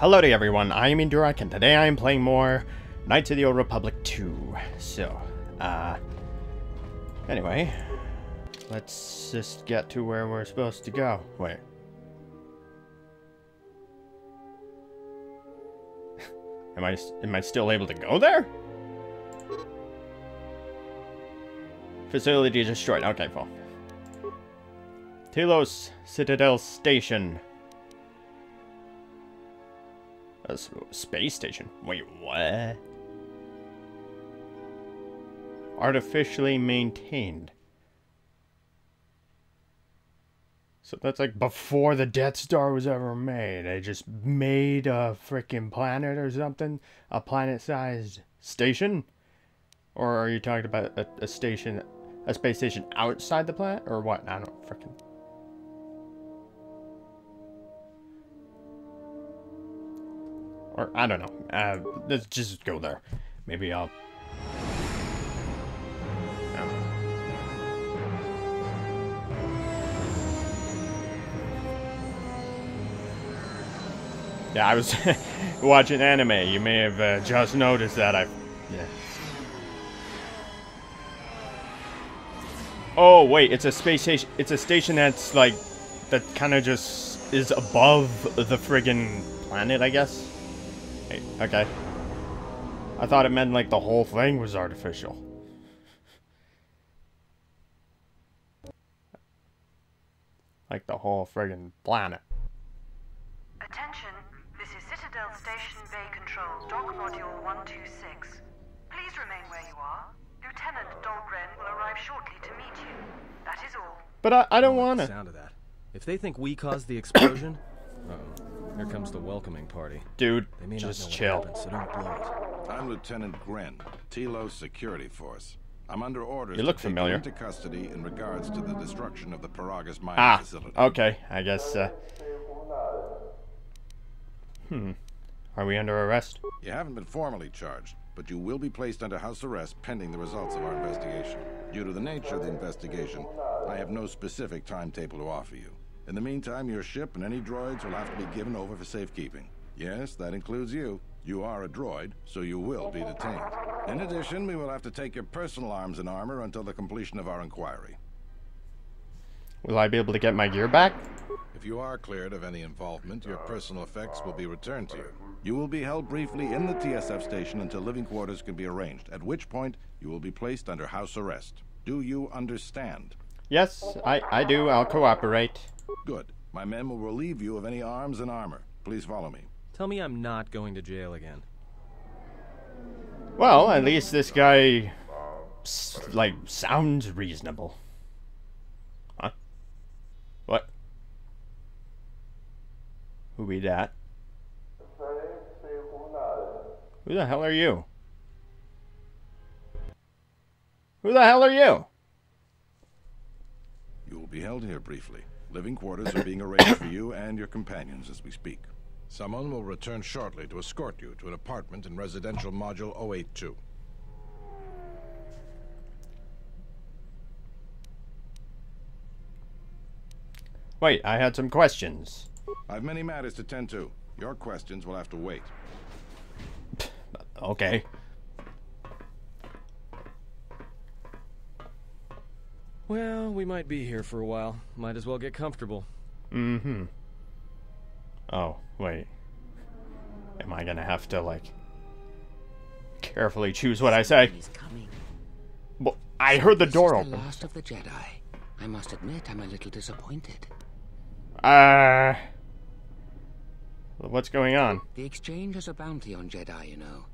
Hello to everyone, I am Indurok, and today I am playing more Knights of the Old Republic 2. So, uh... Anyway, let's just get to where we're supposed to go. Wait. am I, am I still able to go there? Facility destroyed. Okay, well. Telos Citadel Station. A space station? Wait, what? Artificially maintained. So that's like before the Death Star was ever made. They just made a freaking planet or something? A planet-sized station? Or are you talking about a, a station, a space station outside the planet? Or what? I don't freaking... Or, I don't know. Uh, let's just go there. Maybe I'll... Yeah, I was watching anime. You may have uh, just noticed that I... Yeah. Oh, wait, it's a space station. It's a station that's, like, that kind of just is above the friggin' planet, I guess. Hey, okay. I thought it meant like the whole thing was artificial. Like the whole friggin' planet. Attention, this is Citadel Station Bay Controls, Dock Module 126. Please remain where you are. Lieutenant Dahlgren will arrive shortly to meet you. That is all. But I, I don't like want to. sound of that. If they think we caused the explosion, uh oh, here comes the welcoming party. Dude, They may just chill. what happened, so don't blow it. I'm Lieutenant Grenn, Telos Security Force. I'm under orders You look to take familiar. you into custody in regards to the destruction of the Peragus mining Ah, facility. okay. I guess, uh... Hmm. Are we under arrest? You haven't been formally charged, but you will be placed under house arrest pending the results of our investigation. Due to the nature of the investigation, I have no specific timetable to offer you. In the meantime, your ship and any droids will have to be given over for safekeeping. Yes, that includes you. You are a droid, so you will be detained. In addition, we will have to take your personal arms and armor until the completion of our inquiry. Will I be able to get my gear back? If you are cleared of any involvement, your personal effects will be returned to you. You will be held briefly in the TSF station until living quarters can be arranged, at which point you will be placed under house arrest. Do you understand? Yes, I, I do. I'll cooperate. Good. My men will relieve you of any arms and armor. Please follow me. Tell me I'm not going to jail again. Well, at least this guy, like, sounds reasonable. Huh? What? Who be that? Who the hell are you? Who the hell are you? You will be held here briefly. Living quarters are being arranged for you and your companions as we speak. Someone will return shortly to escort you to an apartment in residential module 082. Wait, I had some questions. I've many matters to tend to. Your questions will have to wait. Okay. Well, we might be here for a while. Might as well get comfortable. Mm-hmm. Oh, wait. Am I gonna have to, like, carefully choose what I say? He's coming. Well, I heard the This door is open. The last of the Jedi. I must admit, I'm a little disappointed. Uh... What's going on? The exchange has a bounty on Jedi, you know.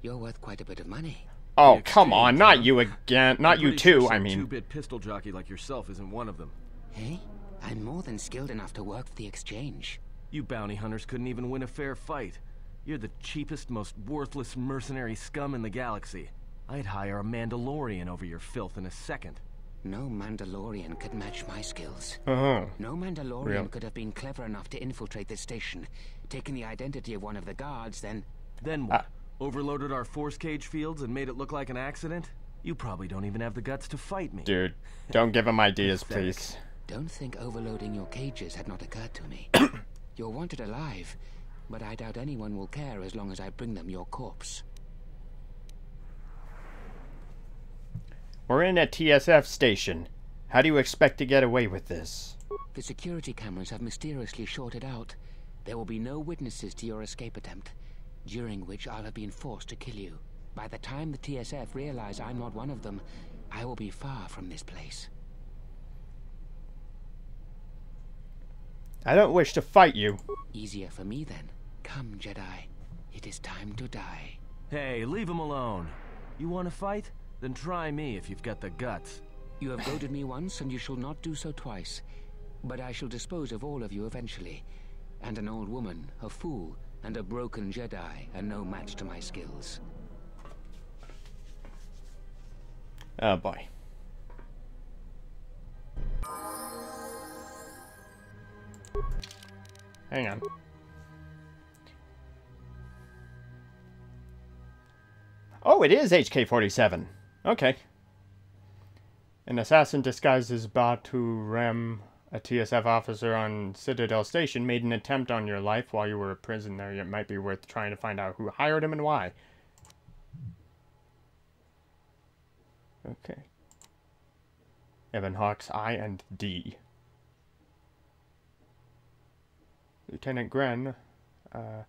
You're worth quite a bit of money. Oh, come on, not you again. Not you too, I mean. two-bit pistol jockey like yourself isn't one of them. Hey? I'm more than skilled enough to work for the exchange. You bounty hunters couldn't even win a fair fight. You're the cheapest, most worthless mercenary scum in the galaxy. I'd hire a Mandalorian over your filth in a second. No Mandalorian could match my skills. Uh-huh. No Mandalorian Real. could have been clever enough to infiltrate this station, taking the identity of one of the guards, then... Then what? Overloaded our force cage fields and made it look like an accident? You probably don't even have the guts to fight me. Dude, don't give him ideas, please. Don't think overloading your cages had not occurred to me. You're wanted alive, but I doubt anyone will care as long as I bring them your corpse. We're in a TSF station. How do you expect to get away with this? The security cameras have mysteriously shorted out. There will be no witnesses to your escape attempt, during which I'll have been forced to kill you. By the time the TSF realize I'm not one of them, I will be far from this place. I don't wish to fight you. Easier for me then. Come, Jedi. It is time to die. Hey, leave him alone. You want to fight? Then try me if you've got the guts. You have goaded me once, and you shall not do so twice. But I shall dispose of all of you eventually. And an old woman, a fool, and a broken Jedi are no match to my skills. Ah, uh, oh boy. Hang on. Oh, it is HK-47. Okay. An assassin disguised as Batu Rem, a TSF officer on Citadel Station, made an attempt on your life while you were a prisoner. There. It might be worth trying to find out who hired him and why. Okay. Ebon Hawk's, I and D. Lieutenant Grenn uh,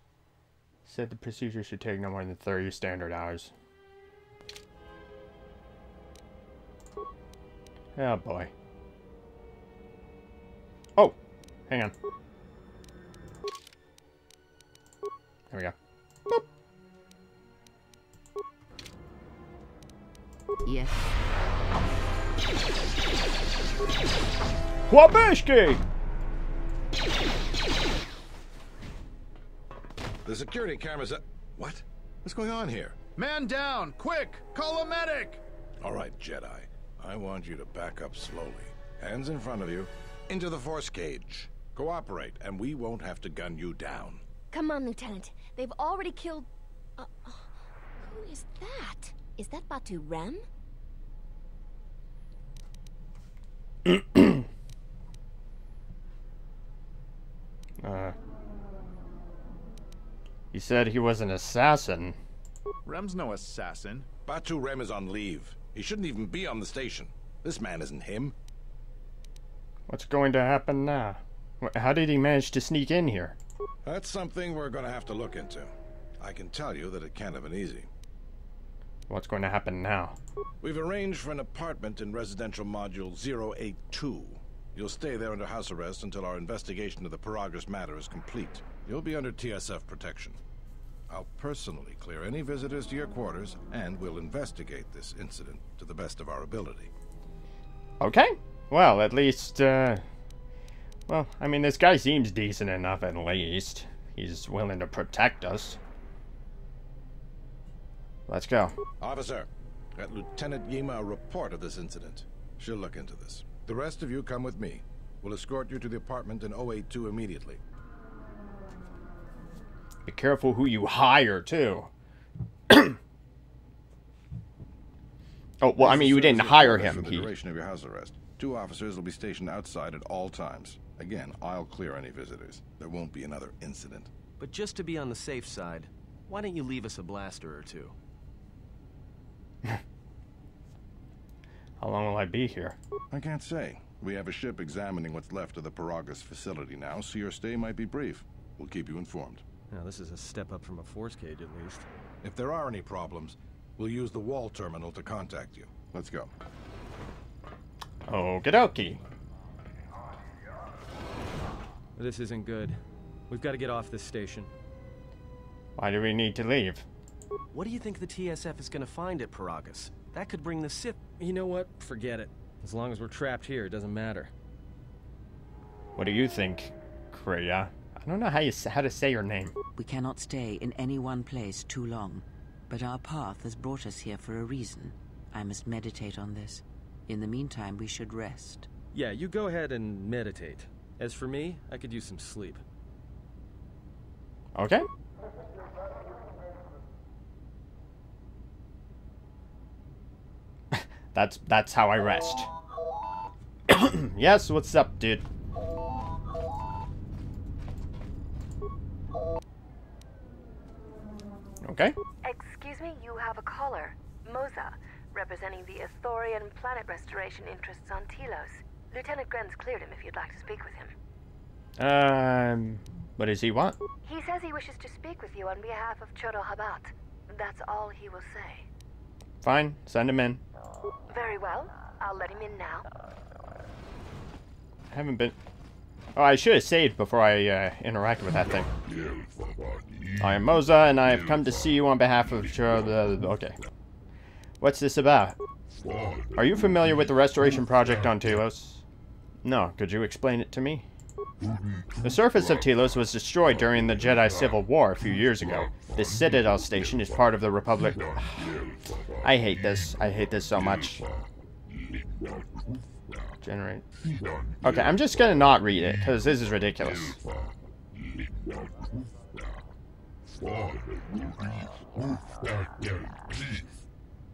said the procedure should take no more than 30 standard hours. Oh boy. Oh! Hang on. There we go. Yes. Wabishki! The security cameras. Are... What? What's going on here? Man down! Quick! Call a medic! All right, Jedi. I want you to back up slowly. Hands in front of you. Into the force cage. Cooperate, and we won't have to gun you down. Come on, Lieutenant. They've already killed... Uh, who is that? Is that Batu Rem? Uh, he said he was an assassin. Rem's no assassin. Batu Rem is on leave. He shouldn't even be on the station. This man isn't him. What's going to happen now? How did he manage to sneak in here? That's something we're going to have to look into. I can tell you that it can't have been easy. What's going to happen now? We've arranged for an apartment in residential module 082. You'll stay there under house arrest until our investigation of the Peragus matter is complete. You'll be under TSF protection. I'll personally clear any visitors to your quarters, and we'll investigate this incident to the best of our ability. Okay. Well, at least, uh... Well, I mean, this guy seems decent enough at least. He's willing to protect us. Let's go. Officer, get Lieutenant Yima a report of this incident. She'll look into this. The rest of you come with me. We'll escort you to the apartment in 082 immediately. Be careful who you hire, too. oh, well, I mean, you didn't hire For him. the He... duration of your house arrest. Two officers will be stationed outside at all times. Again, I'll clear any visitors. There won't be another incident. But just to be on the safe side, why don't you leave us a blaster or two? How long will I be here? I can't say. We have a ship examining what's left of the Peragus facility now, so your stay might be brief. We'll keep you informed. Now, this is a step up from a force cage, at least. If there are any problems, we'll use the wall terminal to contact you. Let's go. Okie dokie. This isn't good. We've got to get off this station. Why do we need to leave? What do you think the TSF is going to find at Peragus? That could bring the Sith... You know what? Forget it. As long as we're trapped here, it doesn't matter. What do you think, Kreia? I don't know how you how to say your name. We cannot stay in any one place too long. But our path has brought us here for a reason. I must meditate on this. In the meantime, we should rest. Yeah, you go ahead and meditate. As for me, I could use some sleep. Okay. that's that's how I rest. yes, what's up, dude? Okay. Excuse me, you have a caller. Moza, representing the Ithorian planet restoration interests on Telos. Lieutenant Grenz cleared him if you'd like to speak with him. Um, what does he want? He says he wishes to speak with you on behalf of Chodo Habat. That's all he will say. Fine, send him in. Very well. I'll let him in now. I haven't been... Oh, I should have saved before I uh, interacted with that thing. I am Moza, and I have come to see you on behalf of... Chodo... Okay. What's this about? Are you familiar with the restoration project on Telos? No, could you explain it to me? The surface of Telos was destroyed during the Jedi Civil War a few years ago. This Citadel station is part of the Republic... I hate this. I hate this so much. Generate... Okay, I'm just gonna not read it, because this is ridiculous.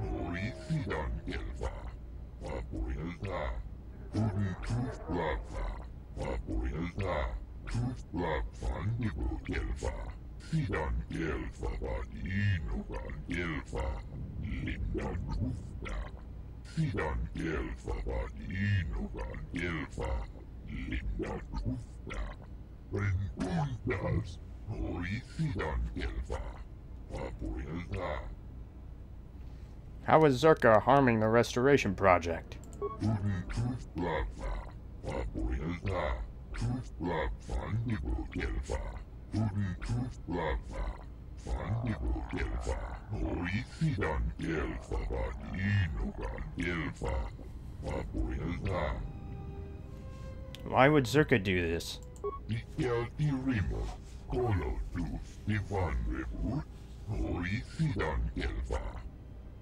Morizidan Gelva, Vaporilda, Hidden Truth Blagva, Vaporilda, Truth Blagvan Nibble Gelva, Sidon Gelva Vadinodan Gelva, Lindan Truthda, Sidan Gelva Vadinodan Gelva, Lindan Truthda, Rentundas, Morizidan Gelva, Vaporilda, how is Czerka harming the restoration project? Why would Czerka do this?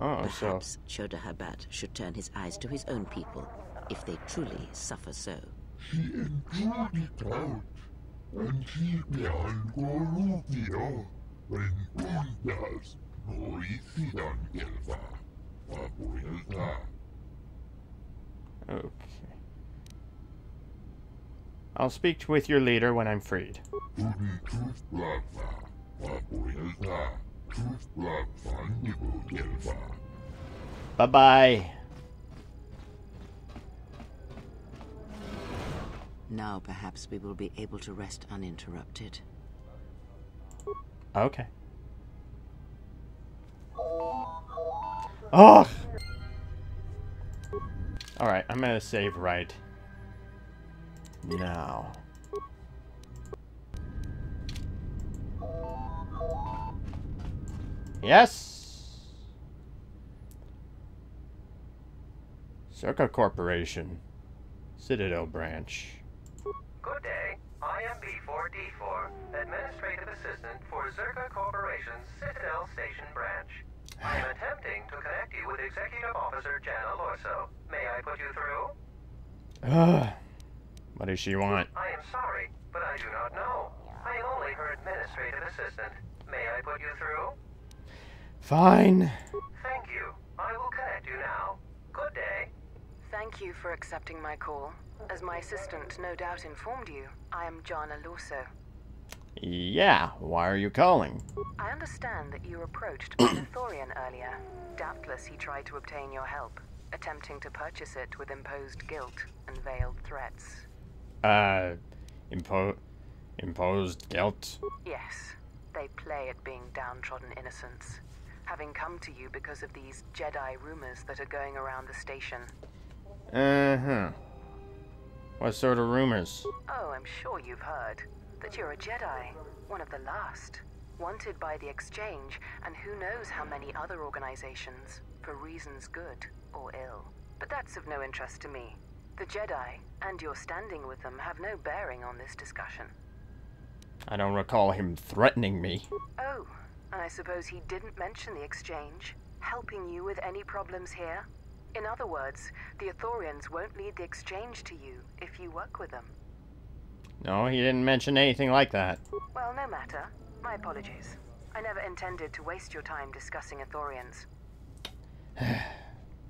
Oh, Perhaps Chodo Habat should turn his eyes to his own people, if they truly suffer so. Okay. I'll speak with your leader when I'm freed. Bye-bye. Now perhaps we will be able to rest uninterrupted. Okay. Oh! Alright, I'm gonna save right now. Yes! Czerka Corporation. Citadel Branch. Good day. I am B4D4, Administrative Assistant for Czerka Corporation's Citadel Station Branch. I am attempting to connect you with Executive Officer Jana Lorso. May I put you through? Ugh. What does she want? I am sorry, but I do not know. I am only her Administrative Assistant. May I put you through? Fine. Thank you. I will connect you now. Good day. Thank you for accepting my call. As my assistant no doubt informed you, I am Jana Lorso. Yeah, why are you calling? I understand that you were approached by the Thorian earlier. Doubtless he tried to obtain your help, attempting to purchase it with imposed guilt and veiled threats. Uh, impo imposed guilt? Yes, they play at being downtrodden innocents, having come to you because of these Jedi rumors that are going around the station. Uh-huh. What sort of rumors? Oh, I'm sure you've heard that you're a Jedi, one of the last, wanted by the Exchange and who knows how many other organizations, for reasons good or ill. But that's of no interest to me. The Jedi, and your standing with them, have no bearing on this discussion. I don't recall him threatening me. Oh, I suppose he didn't mention the Exchange, helping you with any problems here? In other words, the Ithorians won't lead the Exchange to you if you work with them. No, he didn't mention anything like that. Well, no matter. My apologies. I never intended to waste your time discussing Ithorians.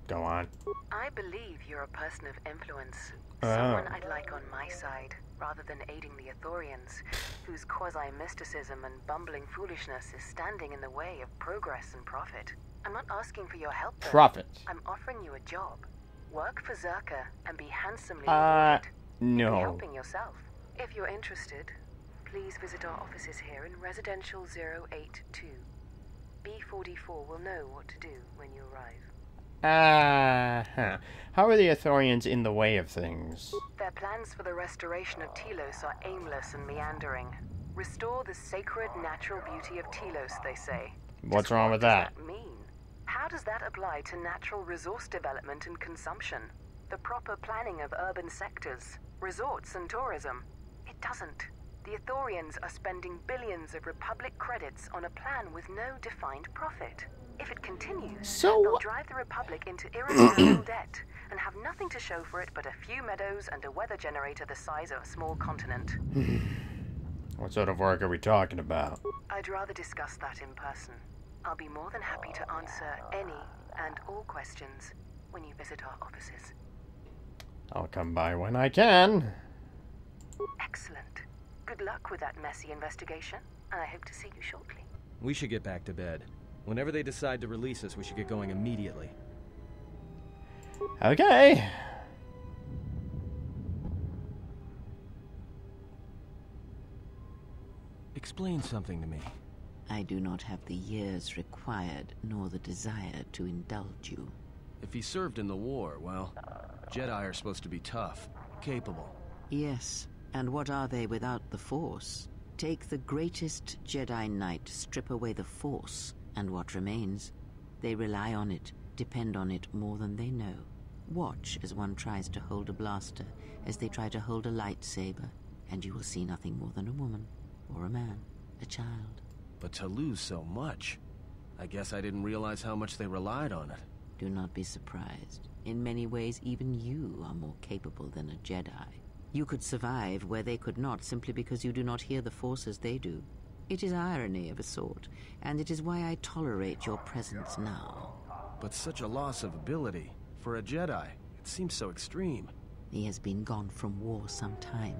Go on. I believe you're a person of influence. Oh. Someone I'd like on my side, rather than aiding the Ithorians, whose quasi-mysticism and bumbling foolishness is standing in the way of progress and profit. I'm not asking for your help, though. Profit. I'm offering you a job. Work for Czerka and be handsomely Uh, rewarded. Be no. helping yourself. If you're interested, please visit our offices here in Residential 082. B44 will know what to do when you arrive. Uh-huh. How are the Ithorians in the way of things? Their plans for the restoration of Telos are aimless and meandering. Restore the sacred natural beauty of Telos, they say. What's Just wrong what with does that? mean? How does that apply to natural resource development and consumption? The proper planning of urban sectors, resorts, and tourism? It doesn't. The Ithorians are spending billions of Republic credits on a plan with no defined profit. If it continues, So- they'll drive the Republic into irretrievable debt and have nothing to show for it but a few meadows and a weather generator the size of a small continent. What sort of work are we talking about? I'd rather discuss that in person. I'll be more than happy to answer any and all questions when you visit our offices. I'll come by when I can. Excellent. Good luck with that messy investigation, and I hope to see you shortly. We should get back to bed. Whenever they decide to release us, we should get going immediately. Okay. Explain something to me. I do not have the years required, nor the desire to indulge you. If he served in the war, well, Jedi are supposed to be tough, capable. Yes, and what are they without the Force? Take the greatest Jedi Knight, strip away the Force, and what remains? They rely on it, depend on it more than they know. Watch as one tries to hold a blaster, as they try to hold a lightsaber, and you will see nothing more than a woman, or a man, a child. But to lose so much, I guess I didn't realize how much they relied on it. Do not be surprised. In many ways, even you are more capable than a Jedi. You could survive where they could not simply because you do not hear the Force as they do. It is irony of a sort, and it is why I tolerate your presence now. But such a loss of ability, for a Jedi, it seems so extreme. He has been gone from war some time.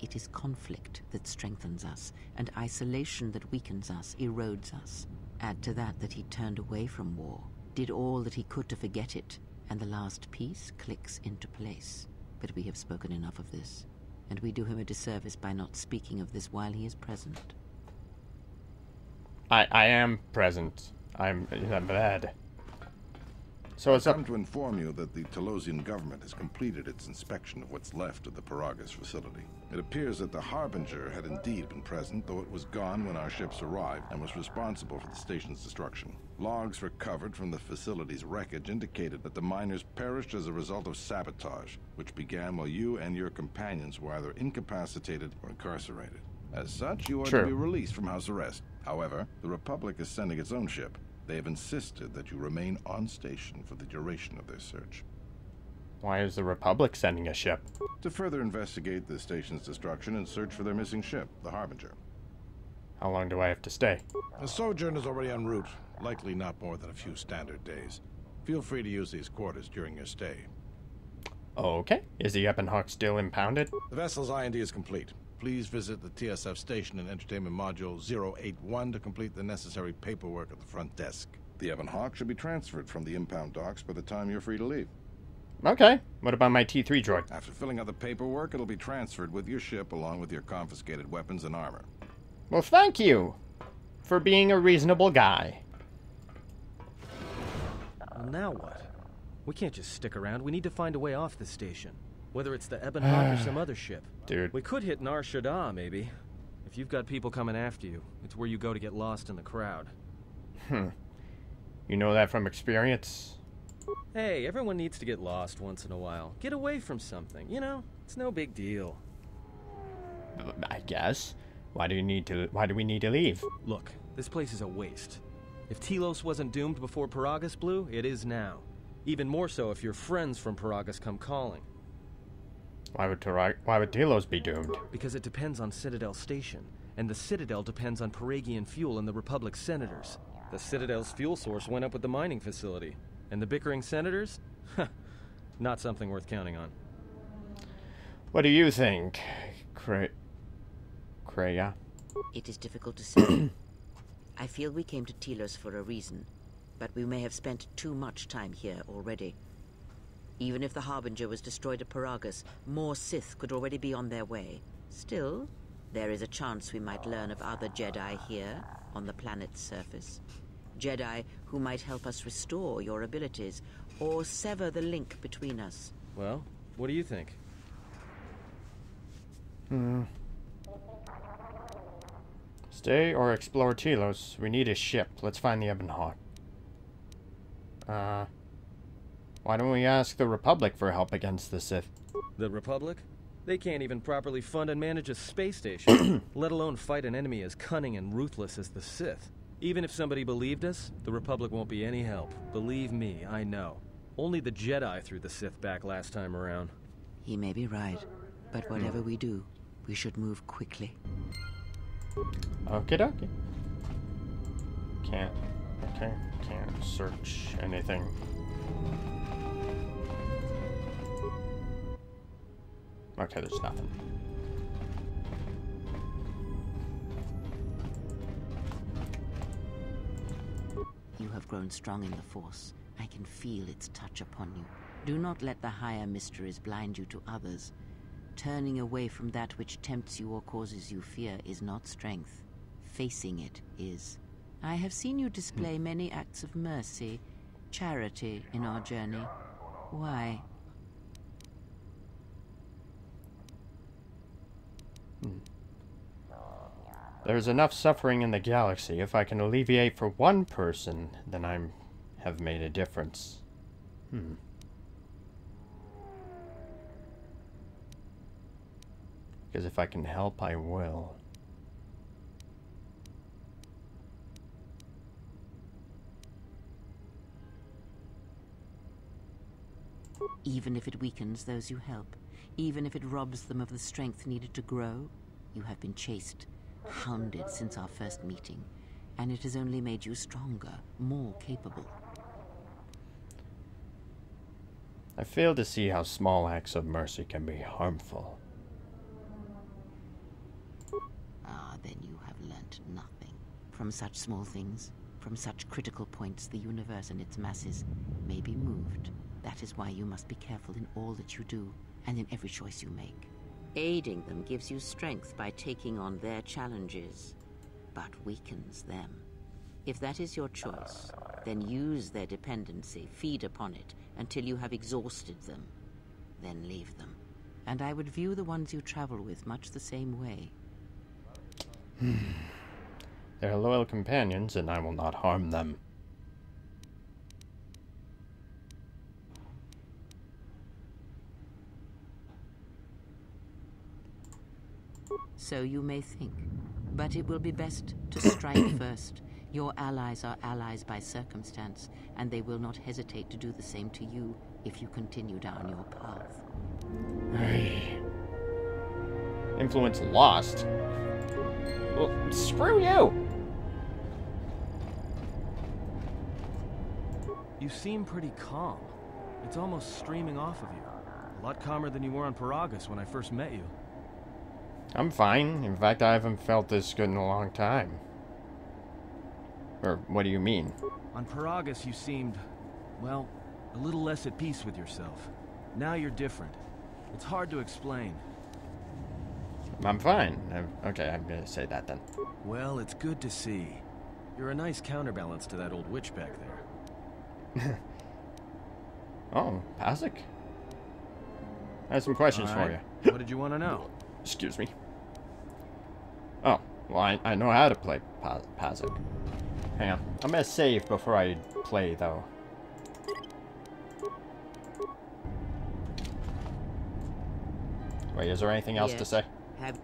It is conflict that strengthens us, and isolation that weakens us, erodes us. Add to that that he turned away from war, did all that he could to forget it, and the last piece clicks into place. But we have spoken enough of this, and we do him a disservice by not speaking of this while he is present. I I am present. I'm I'm bad. So it's up. to inform you that the Telosian government has completed its inspection of what's left of the Peragus facility. It appears that the Harbinger had indeed been present, though it was gone when our ships arrived and was responsible for the station's destruction. Logs recovered from the facility's wreckage indicated that the miners perished as a result of sabotage, which began while you and your companions were either incapacitated or incarcerated. As such, you are True. to be released from house arrest. However, the Republic is sending its own ship. They have insisted that you remain on station for the duration of their search. Why is the Republic sending a ship? To further investigate the station's destruction and search for their missing ship, the Harbinger. How long do I have to stay? The sojourn is already en route, likely not more than a few standard days. Feel free to use these quarters during your stay. Okay. Is the Ebon Hawk still impounded? The vessel's IND is complete. Please visit the TSF station in Entertainment Module 081 to complete the necessary paperwork at the front desk. The Ebon Hawk should be transferred from the impound docks by the time you're free to leave. Okay. What about my T3 droid? After filling out the paperwork, it'll be transferred with your ship along with your confiscated weapons and armor. Well, thank you for being a reasonable guy. Well, now what? We can't just stick around. We need to find a way off the station. Whether it's the Ebon Hawk or some other ship. Dude. We could hit Nar Shaddaa, maybe. If you've got people coming after you, it's where you go to get lost in the crowd. Hmm. You know that from experience? Hey, everyone needs to get lost once in a while. Get away from something, you know? It's no big deal. I guess. Why do you need to why do we need to leave? Look, this place is a waste. If Telos wasn't doomed before Peragus blew, it is now. Even more so if your friends from Peragus come calling. Why would Tar why would Telos be doomed? Because it depends on Citadel Station, and the Citadel depends on Peragian fuel and the Republic senators. The Citadel's fuel source went up with the mining facility, and the bickering senators? Not something worth counting on. What do you think, Cre Kreia? It is difficult to say. I feel we came to Telos for a reason, but we may have spent too much time here already. Even if the Harbinger was destroyed at Peragus, more Sith could already be on their way. Still, there is a chance we might learn of other Jedi here, on the planet's surface. Jedi who might help us restore your abilities, or sever the link between us. Well, what do you think? Hmm. Stay or explore Telos. We need a ship. Let's find the Ebon Hawk. Uh, why don't we ask the Republic for help against the Sith? The Republic? They can't even properly fund and manage a space station, let alone fight an enemy as cunning and ruthless as the Sith. Even if somebody believed us, the Republic won't be any help. Believe me, I know. Only the Jedi threw the Sith back last time around. He may be right, but hmm. whatever we do, we should move quickly. Okay, dokie. Can't. Okay, can't search anything. Okay, there's nothing. You have grown strong in the Force. I can feel its touch upon you. Do not let the higher mysteries blind you to others. Turning away from that which tempts you or causes you fear is not strength. Facing it is. I have seen you display hmm. many acts of mercy, charity in our journey. Why? Hmm. There's enough suffering in the galaxy. If I can alleviate for one person, then I have made a difference. Hmm. Because if I can help, I will. Even if it weakens those you help, even if it robs them of the strength needed to grow, you have been chased, hounded since our first meeting, and it has only made you stronger, more capable. I fail to see how small acts of mercy can be harmful. Ah, then you have learnt nothing. From such small things, from such critical points, the universe and its masses may be moved. That is why you must be careful in all that you do, and in every choice you make. Aiding them gives you strength by taking on their challenges, but weakens them. If that is your choice, then use their dependency, feed upon it, until you have exhausted them. Then leave them. And I would view the ones you travel with much the same way. Hmm. They're loyal companions, and I will not harm them. So you may think. But it will be best to strike first. Your allies are allies by circumstance, and they will not hesitate to do the same to you if you continue down your path. Influence lost? Well, screw you! You seem pretty calm. It's almost streaming off of you. A lot calmer than you were on Peragus when I first met you. I'm fine. In fact, I haven't felt this good in a long time. Or, what do you mean? On Peragus, you seemed, well, a little less at peace with yourself. Now you're different. It's hard to explain. I'm fine. I'm, okay, I'm gonna say that then. Well, it's good to see. You're a nice counterbalance to that old witch back there. oh, Pazaak? I have some questions All for you. what did you want to know? Excuse me. Well, I, I know how to play Pa- Pazaak. Hang on. I'm gonna save before I play, though. Wait, is there anything else to say? Have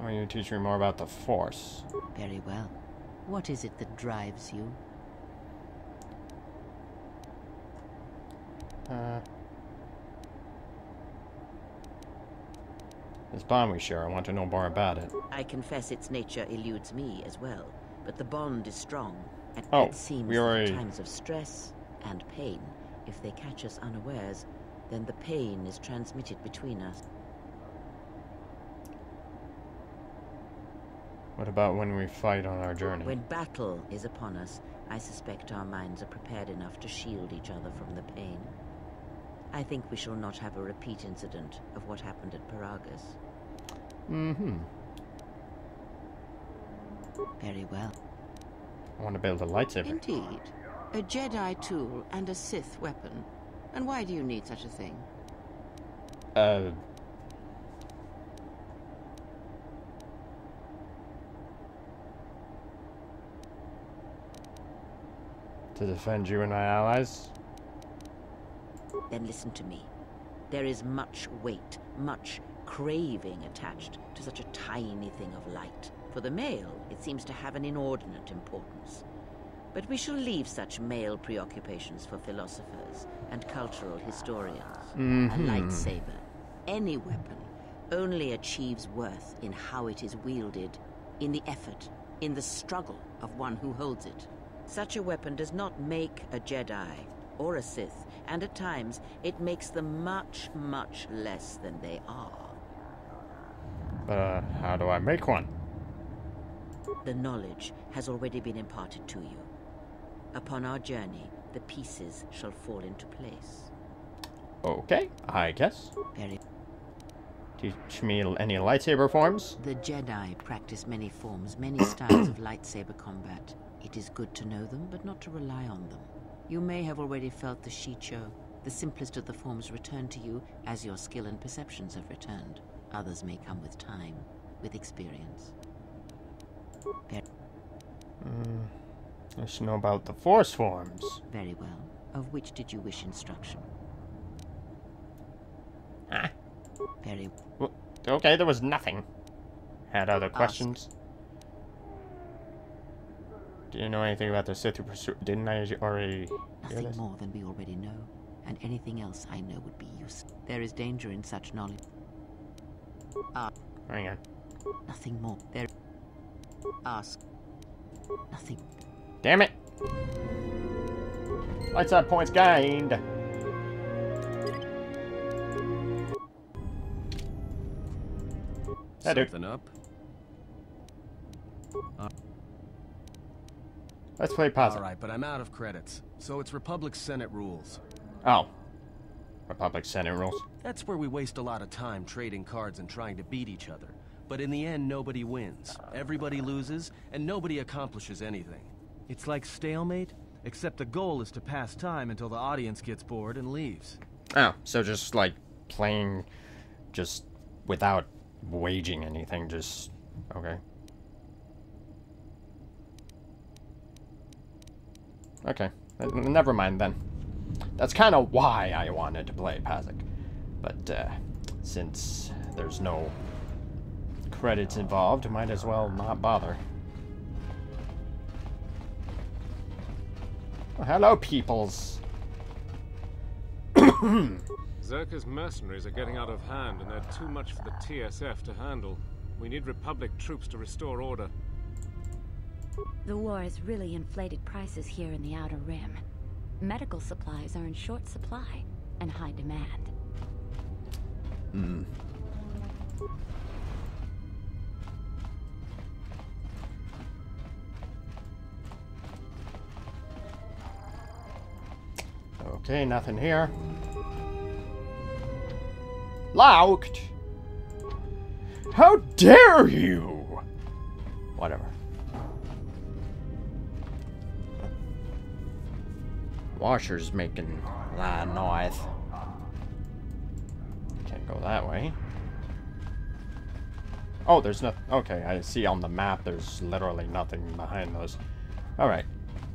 Oh, you teach me more about the Force. very well. What is it that drives you? Uh, this bond we share, I want to know more about it. I confess its nature eludes me as well, but the bond is strong, and Oh, it seems we already- in times of stress and pain, if they catch us unawares, then the pain is transmitted between us. What about when we fight on our journey? When battle is upon us, I suspect our minds are prepared enough to shield each other from the pain. I think we shall not have a repeat incident of what happened at Peragus. Mm-hmm. Very well. I want to build a lightsaber. Indeed. A Jedi tool and a Sith weapon. And why do you need such a thing? Uh... To defend you and my allies? Then listen to me. There is much weight, much craving attached to such a tiny thing of light. For the male, it seems to have an inordinate importance. But we shall leave such male preoccupations for philosophers and cultural historians. Mhm. A lightsaber, any weapon, only achieves worth in how it is wielded, in the effort, in the struggle of one who holds it. Such a weapon does not make a Jedi or a Sith, and at times it makes them much, much less than they are. But, uh, how do I make one? The knowledge has already been imparted to you. Upon our journey, the pieces shall fall into place. Okay, I guess. Very. Teach me any lightsaber forms? The Jedi practice many forms, many styles of lightsaber combat. It is good to know them, but not to rely on them. You may have already felt the Shii-Cho, the simplest of the forms return to you as your skill and perceptions have returned. Others may come with time, with experience. Very, Mm, I should know about the force forms. very well. Of which did you wish instruction? Ah. Very Well, okay, there was nothing. Had other questions? Do you know anything about the Sith who pursue? Didn't I already hear Nothing this? more than we already know, and anything else I know would be useless. There is danger in such knowledge. Ah, Hang on. nothing more. There. Ask. Nothing. Damn it! Lights up points gained. Something up? Let's play puzzle. All right, but I'm out of credits. So it's Republic Senate rules. Oh. Republic Senate rules. That's where we waste a lot of time trading cards and trying to beat each other. But in the end, nobody wins. Everybody loses, and nobody accomplishes anything. It's like stalemate, except the goal is to pass time until the audience gets bored and leaves. Oh, so just like playing just without waging anything, just okay. Okay, never mind then. That's kind of why I wanted to play Pazaak. But uh, since there's no credits involved, might as well not bother. Oh, hello, peoples. Czerka's mercenaries are getting out of hand, and they're too much for the TSF to handle. We need Republic troops to restore order. The war has really inflated prices here in the Outer Rim. Medical supplies are in short supply and high demand. Hmm. Okay, nothing here. Locked! How dare you! Whatever. Washer's making a lot of noise. Can't go that way. Oh, there's no... Okay, I see on the map there's literally nothing behind those. Alright.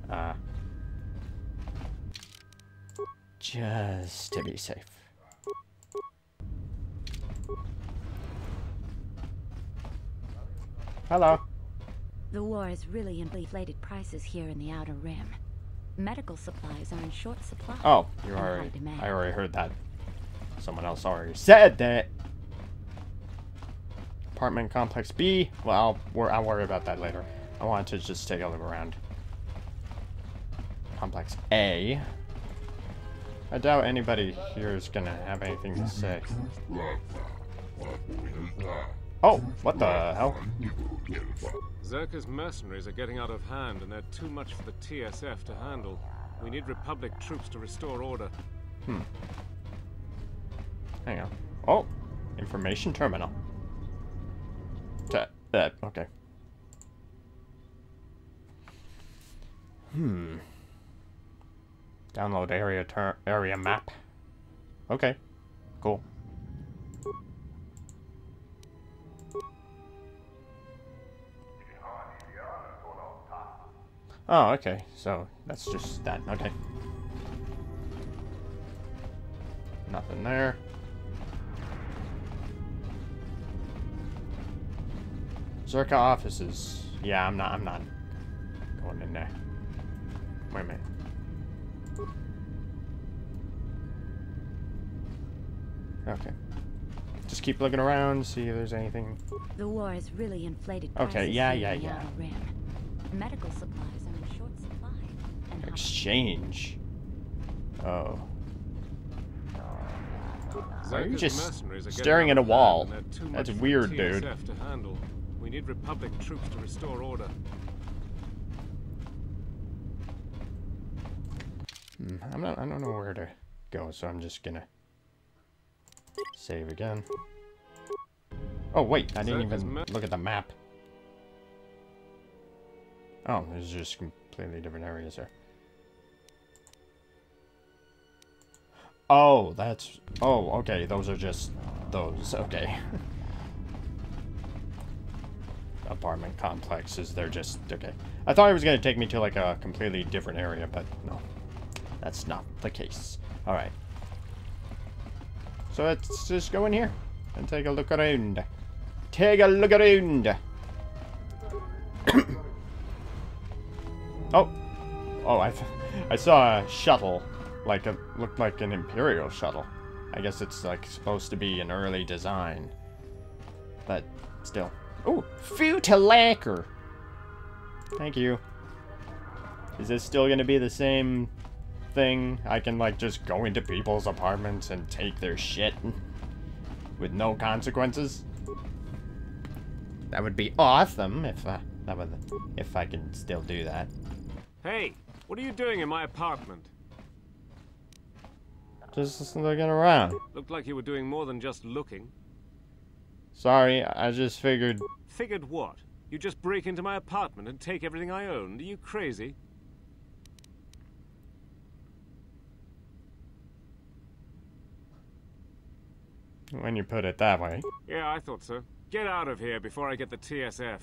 Uh, just to be safe. Hello. The war has really inflated prices here in the Outer Rim. Medical supplies are in short supply. Oh, you already. I already heard that. Someone else already said that. Apartment complex B. Well, I'll, wor- I'll worry about that later. I want to just take a look around. Complex A. I doubt anybody here is gonna have anything to say. Oh, what the hell? Czerka's mercenaries are getting out of hand, and they're too much for the TSF to handle. We need Republic troops to restore order. Hmm. Hang on. Oh, information terminal. Uh, okay. Hmm. Download area ter area map. Okay. Cool. Oh, okay. So that's just that. Okay. Nothing there. Czerka offices. Yeah, I'm not. I'm not going in there. Wait a minute. Okay. Just keep looking around, see if there's anything. The war has really inflated Okay, yeah, yeah, yeah. Medical supplies Exchange. Oh. Why are you just mercenaries are getting staring at a wall? and they're too That's weird, dude. To handle. We need Republic troops to restore order. Hmm, I'm not. I don't know where to go, so I'm just gonna save again. Oh wait, I didn't even look at the map. Oh, there's just completely different areas there. Oh, that's. Oh, okay. Those are just those. Okay. Apartment complexes. They're just okay. I thought it was gonna take me to like a completely different area, but no, that's not the case. All right. So let's just go in here and take a look around. Take a look around. oh, oh! I, I saw a shuttle, like a looked like an imperial shuttle. I guess it's like supposed to be an early design, but still. Oh, Futalacker. Thank you. Is this still gonna be the same thing? I can like just go into people's apartments and take their shit with no consequences. That would be awesome if uh, that would if I can still do that. Hey, what are you doing in my apartment? Just looking around. Looked like you were doing more than just looking. Sorry, I just figured. Figured what? You just break into my apartment and take everything I owned? Are you crazy? When you put it that way. Yeah, I thought so. Get out of here before I get the TSF.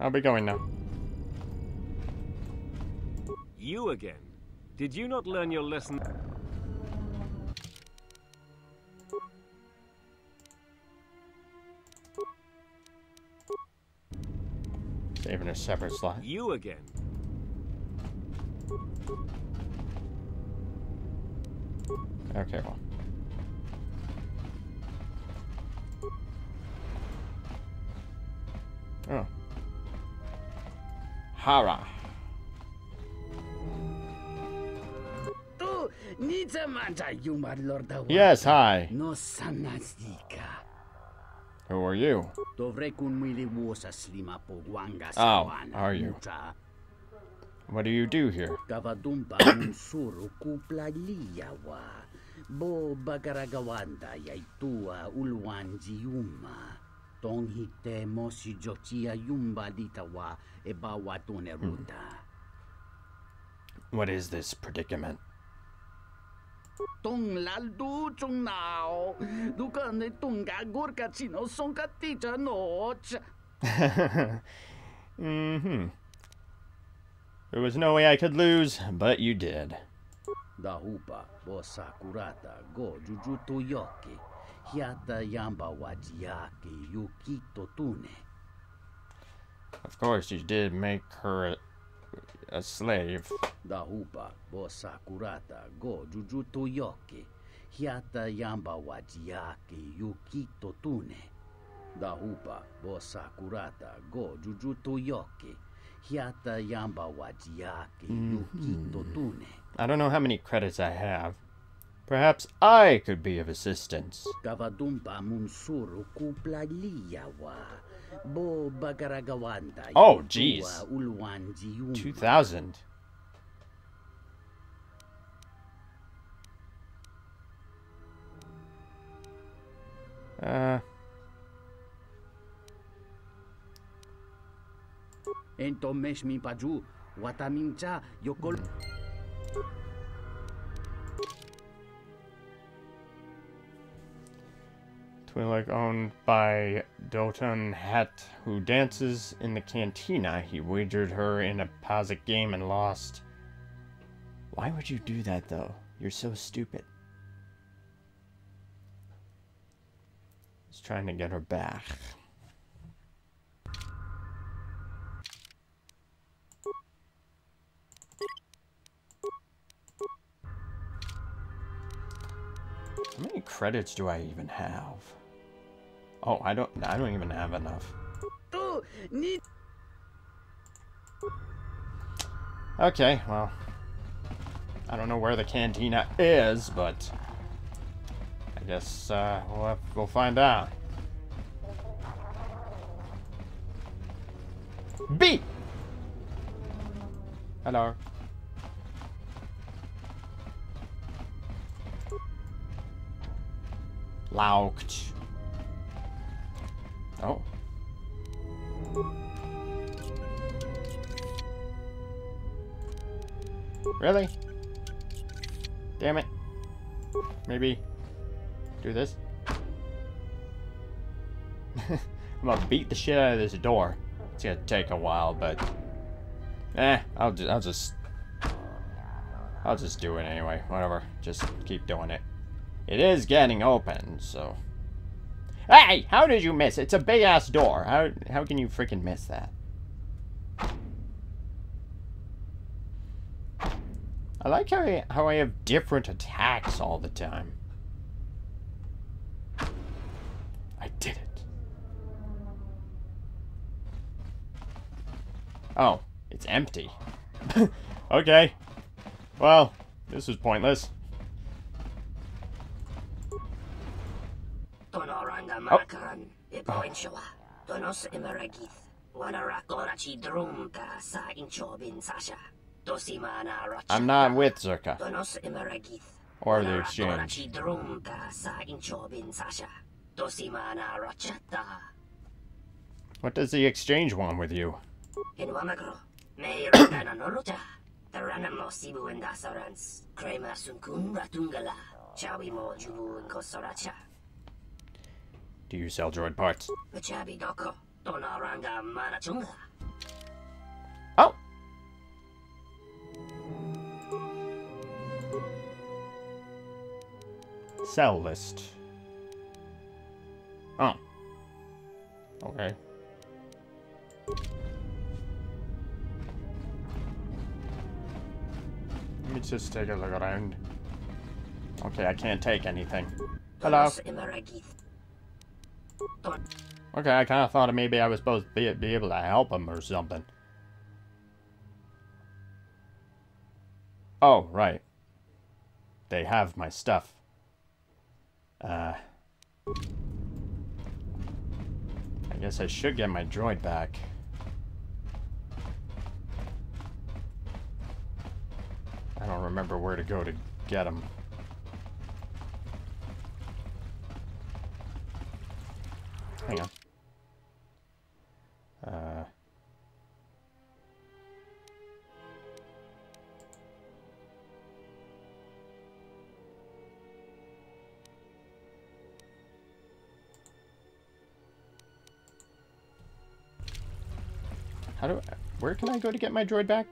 I'll be going now. You again? Did you not learn your lesson? Saving a separate slot. You again? Okay, well. Oh. Hara. Yes, hi. Who are you? Dovrei kunmili wosa slima po wanga Oh, are you? What do you do here? Gavadumpa unsuru kupla liyawa. Bo bagaragawanda yaitua ulwanji yuma. Mosi jochia yumba tune ruta. What is this predicament? Tong laldu chung nao. Dukane tunga gurka chino sonka tita noch. mm-hmm. There was no way I could lose, but you did. Da hupa bo sakurata go jujuto yoki. Hiata yamba wajiaki yukito tune. Of course, you did make her a, slave. Da hupa bo sakurata go jujuto yoki. Hiata yamba wajiaki yukito tune. Da hupa bo sakurata go jujuto yoki. Hiata yamba wajiaki hmm. yukito tune. I don't know how many credits I have. Perhaps I could be of assistance. Gavadumpa munsuru kupla liyawa. Bo bagaragawanda. Oh, jeez. 2000. Uh, Ento mesh mi paju. Watamincha yokol. Twi'lek owned by Doton Het, who dances in the cantina. He wagered her in a Pazaak game and lost. Why would you do that, though? You're so stupid. He's trying to get her back. How many credits do I even have? Oh, I don't I don't even have enough. Okay, well. I don't know where the cantina is, but I guess uh, we'll have, we'll find out. B. Hello. Laucht. Oh. Really? Damn it. Maybe do this. I'm gonna beat the shit out of this door. It's gonna take a while, but eh, I'll just I'll just I'll just do it anyway. Whatever. Just keep doing it. It is getting open, so. Hey, how did you miss? It's a big ass door. How how can you freaking miss that? I like how I, how I have different attacks all the time. I did it. Oh, it's empty. okay. Well, this was pointless. Oh. Tonoranga Marakan, Ipoinshua, oh. Tonos Imeragith, Wanarakorachi Drumka sa Inchobin Sasha. I'm not with Czerka. Tonos Imeragith, Or the exchange. Wanarakorachi Drumka sa Inchobin Sasha, Dosimana Rochata. What does the exchange want with you? In Wamagro, May Ragana Noruta, Taranamo Sibu and Dasarans, Krema Sunkun Ratungala, Chawi Mo Jubu and Kosoracha, Do you sell droid parts? Oh! Sell list. Oh. Okay. Let me just take a look around. Okay, I can't take anything. Hello. Okay, I kind of thought maybe I was supposed to be, be able to help him or something. Oh, right. they have my stuff. Uh, I guess I should get my droid back. I don't remember where to go to get him. Hang on. Uh... How do I, where can I go to get my droid back?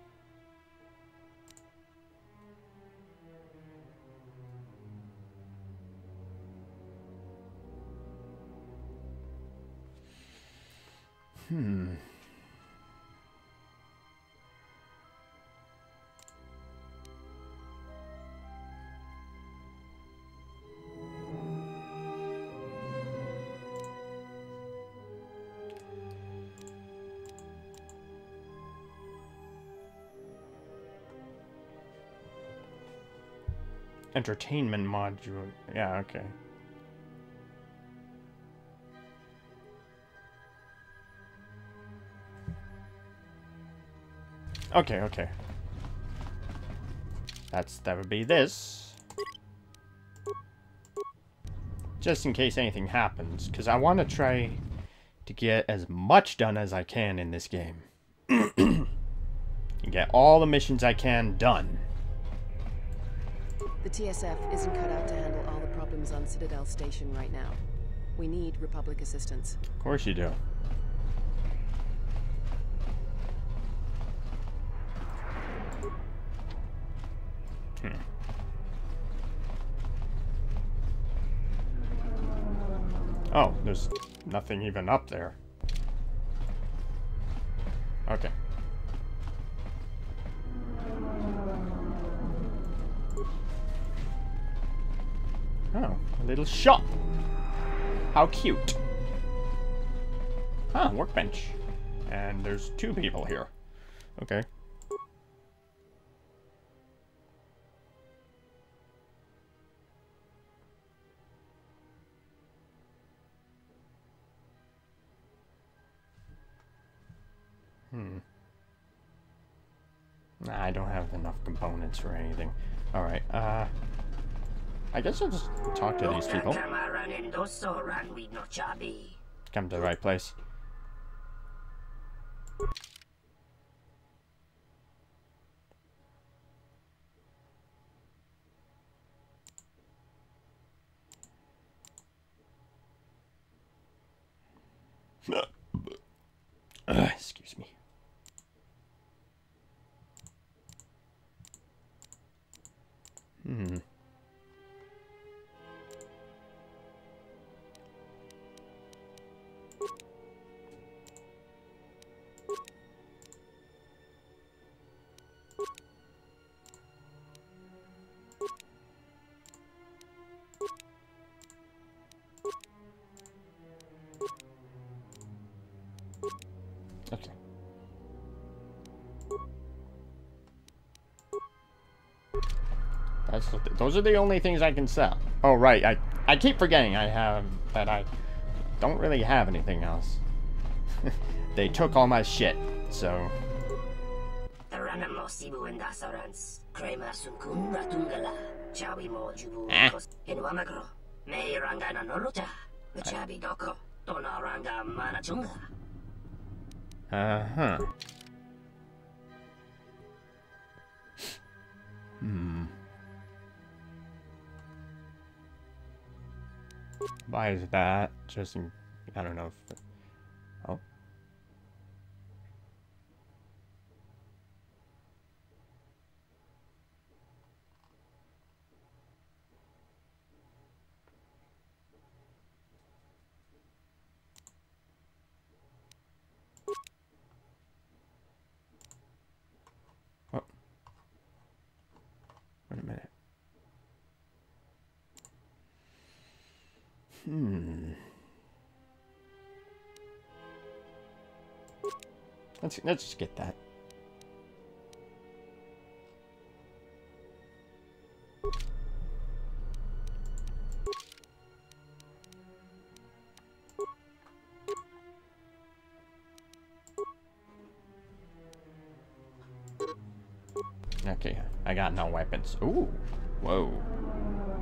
Entertainment module. Yeah, okay. Okay, okay. That's that would be this. Just in case anything happens, because I want to try to get as much done as I can in this game. get all the missions I can done. The TSF isn't cut out to handle all the problems on Citadel Station right now. We need Republic assistance. Of course you do. Hmm. Oh, there's nothing even up there. Okay. Oh, a little shop. How cute. Ah, workbench. And there's two people here. Okay. Hmm. I don't have enough components or anything. Alright, uh... I guess I'll just talk to these people. Come to the right place. Uh, excuse me. Hmm. That's th those are the only things I can sell. Oh right, I I keep forgetting I have that I don't really have anything else. they took all my shit, so Uh-huh. Hmm. Why is that? Just in, I don't know if... Let's, let's just get that. Okay, I got no weapons. Ooh, whoa.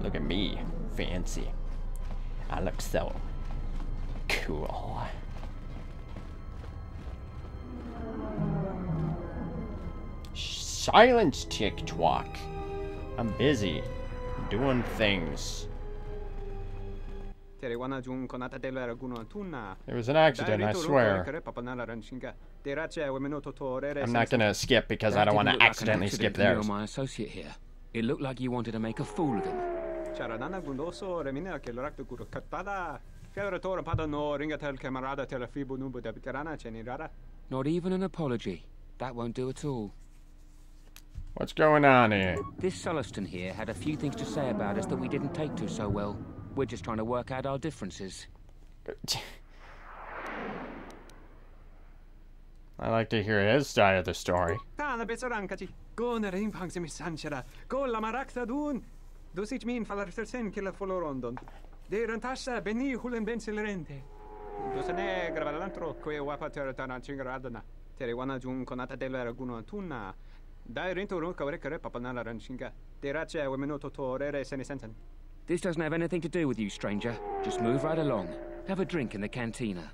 Look at me, fancy. I look so cool. Silence, TikTok. I'm busy doing things. There was an accident, I swear. I'm not gonna skip because I don't want to accidentally skip theirs. my associate here. It looked like you wanted to make a fool of him. Not even an apology. That won't do at all. What's going on here? This Sullustan here had a few things to say about us that we didn't take to so well. We're just trying to work out our differences. I like to hear his side of the story. Dosit min falar tersen folorondon. De rentassa beni hulen ben celerente. Dosane gravalantro que wapa teratana chingaradana. Tere wana jun konata della raguno tunna. Dai rento ron kawre kare papanala ranchinga. De rache wemeno totorere senesensen. This doesn't have anything to do with you, stranger. Just move right along. Have a drink in the cantina.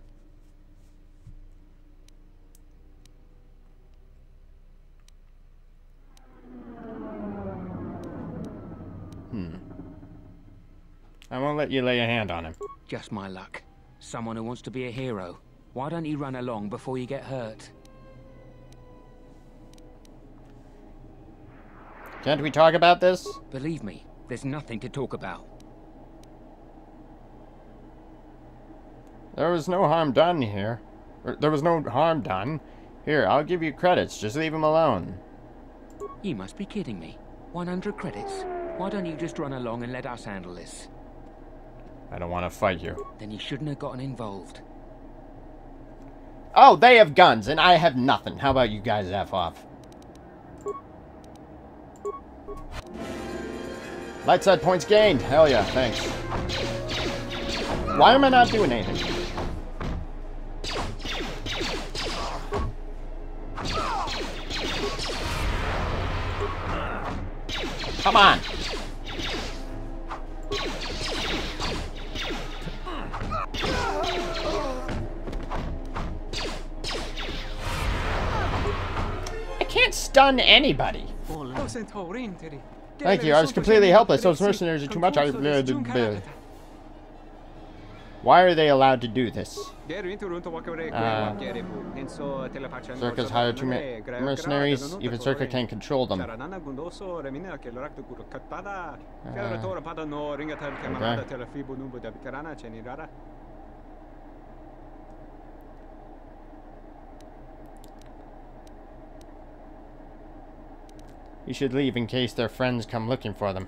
Hmm. I won't let you lay a hand on him. Just my luck. Someone who wants to be a hero. Why don't you run along before you get hurt? Can't we talk about this? Believe me, there's nothing to talk about. There was no harm done here. Er, there was no harm done. Here, I'll give you credits. Just leave him alone. You must be kidding me. 100 credits. Why don't you just run along and let us handle this? I don't want to fight you. Then you shouldn't have gotten involved. Oh, they have guns, and I have nothing. How about you guys F off? Light side points gained. Hell yeah, thanks. Why am I not doing anything? Come on. I can't stun anybody. Thank you. I was completely helpless. Those mercenaries are too much. I. Why are they allowed to do this? Uh, Czerka's hired two mercenaries. Even Circa can control them. Uh, okay. You should leave in case their friends come looking for them.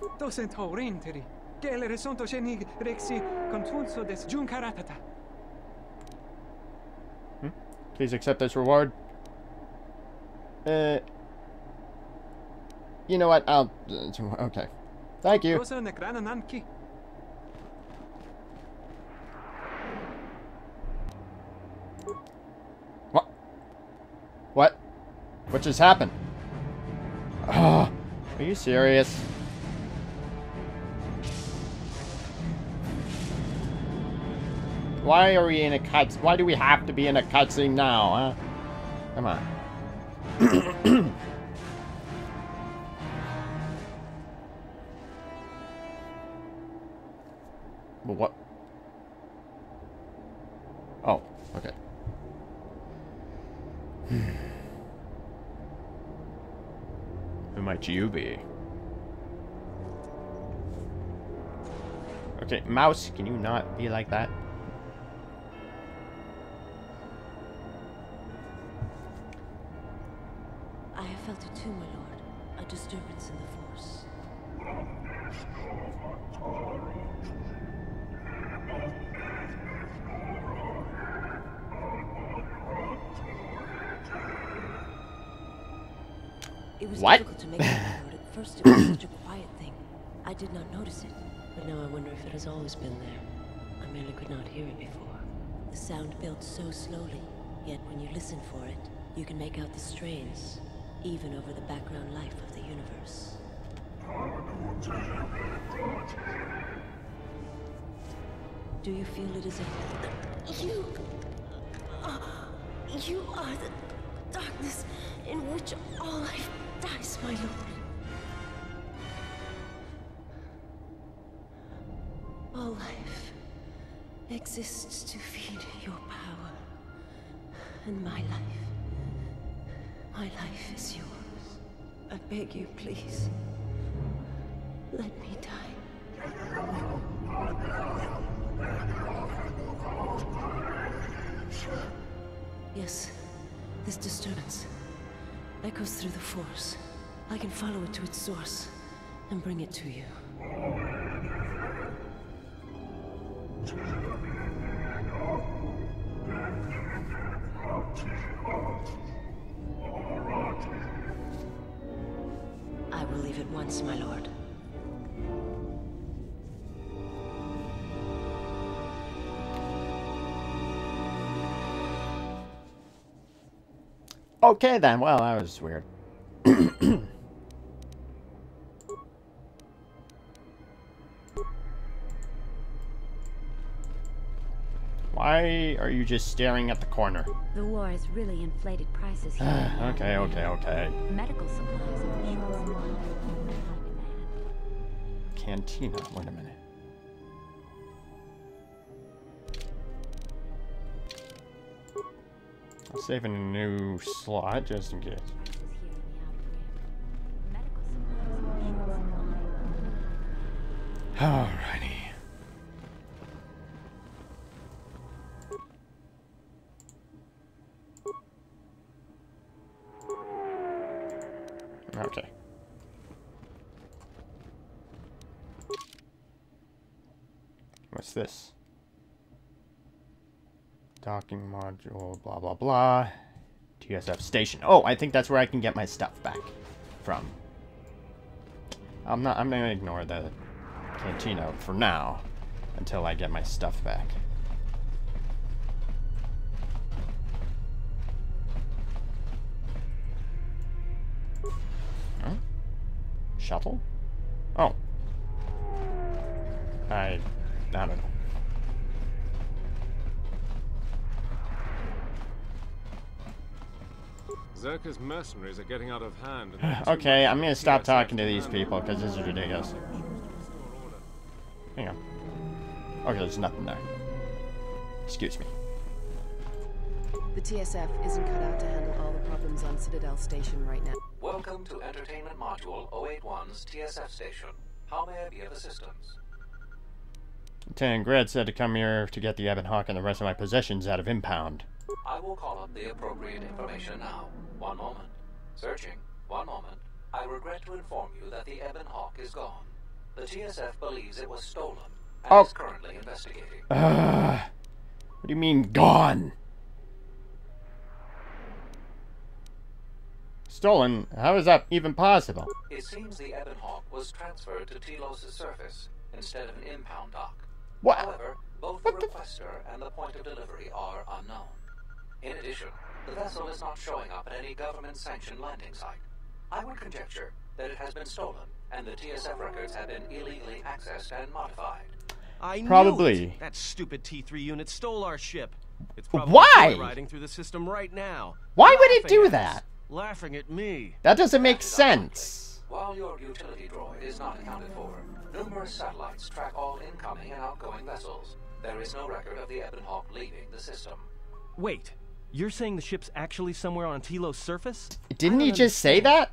Hmm? Please accept this reward. Uh, you know what? I'll. Uh, okay. Thank you. What? What? What just happened? Oh, are you serious? Why are we in a cut? Why do we have to be in a cutscene now, huh? Come on. what? Oh, okay. Hmm. Who might you be? Okay, mouse, can you not be like that? I have felt it too, my lord. A disturbance in the force. It was What? difficult to make out, At first it was such a quiet thing. I did not notice it. But now I wonder if it has always been there. I merely could not hear it before. The sound built so slowly, yet when you listen for it, you can make out the strains. even over the background life of the universe. Do you feel it is a... You... Uh, you are the darkness in which all life dies, my lord. All life exists to feed your power. And my life... My life is yours. I beg you, please. Echoes through the Force. I can follow it to its source and bring it to you. Okay then, well, that was weird. Why are you just staring at the corner? The war has really inflated prices here. okay, okay, okay. Medical supplies are short supply. Cantina, wait a minute. I'll save in a new slot just in case. Alrighty. Okay. What's this? Docking module, blah blah blah. TSF station. Oh, I think that's where I can get my stuff back from. I'm not. I'm gonna ignore the cantina for now until I get my stuff back. Huh? Shuttle? Oh. I. I don't know. Czerka's mercenaries are getting out of hand. and they're too okay, I'm gonna stop talking to to these people because this is ridiculous. Hang on. Okay, there's nothing there. Excuse me. The TSF isn't cut out to handle all the problems on Citadel Station right now. Welcome to Entertainment Module 081's TSF station. How may I be of assistance? Lieutenant Grenn said to come here to get the Ebon Hawk and the rest of my possessions out of impound. I will call up the appropriate information now. One moment. Searching. One moment. I regret to inform you that the Ebon Hawk is gone. The TSF believes it was stolen and Oh. is currently investigating. Uh, what do you mean, gone? Stolen? How is that even possible? It seems the Ebon Hawk was transferred to Telos' surface instead of an impound dock. What? However, both the requester and the point of delivery are unknown. In addition, the vessel is not showing up at any government-sanctioned landing site. I would conjecture that it has been stolen, and the TSF records have been illegally accessed and modified. I Probably. Knew it. That stupid T3 unit stole our ship. It's probably Why? riding through the system right now. Why would it do that? Laughing at me. That doesn't make sense. While your utility droid is not accounted for, numerous satellites track all incoming and outgoing vessels. There is no record of the Ebon Hawk leaving the system. Wait, you're saying the ship's actually somewhere on Telos' surface? Didn't he don't just say that?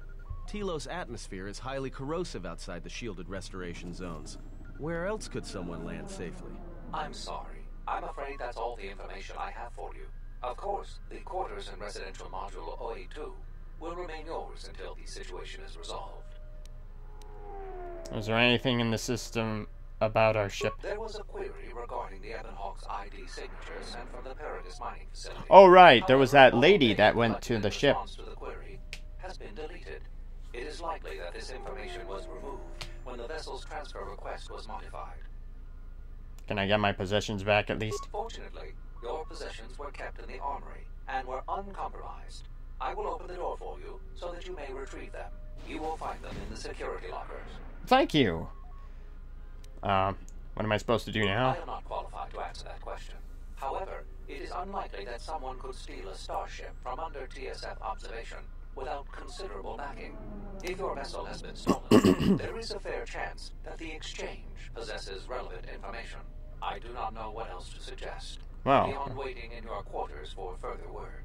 Telos' atmosphere is highly corrosive outside the shielded restoration zones. Where else could someone land safely? I'm sorry. I'm afraid that's all the information I have for you. Of course, the quarters in residential module OA2 will remain yours until the situation is resolved. Is there anything in the system about our ship? There was a query regarding the Ebon Hawk's ID signature sent from the Peragus mining facility. Oh, right. There was that lady that went to the ship. to the query has been deleted. It is likely that this information was removed when the vessel's transfer request was modified. Can I get my possessions back at least? Fortunately, your possessions were kept in the armory and were uncompromised. I will open the door for you so that you may retrieve them. You will find them in the security lockers. Thank you. Um, what am I supposed to do now? I am not qualified to answer that question. However, it is unlikely that someone could steal a starship from under TSF observation without considerable backing. If your vessel has been stolen, there is a fair chance that the exchange possesses relevant information. I do not know what else to suggest. Well- Beyond waiting in your quarters for further word.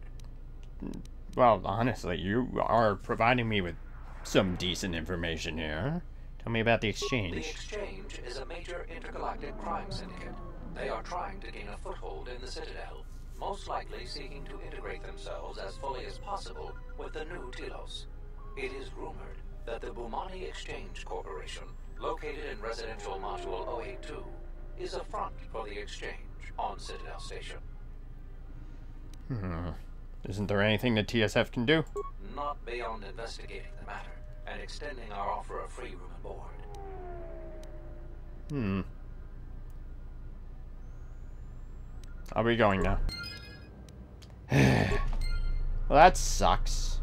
Well, honestly, you are providing me with some decent information here. Tell me about the Exchange. The exchange. is a major intergalactic crime syndicate. They are trying to gain a foothold in the Citadel, most likely seeking to integrate themselves as fully as possible with the new Telos. It is rumored that the Bumani Exchange Corporation, located in residential module 082, is a front for the exchange on Citadel Station. Hmm. Isn't there anything the TSF can do? Not beyond investigating the matter and extending our offer of free room and board. Hmm. Are we going now. well, that sucks.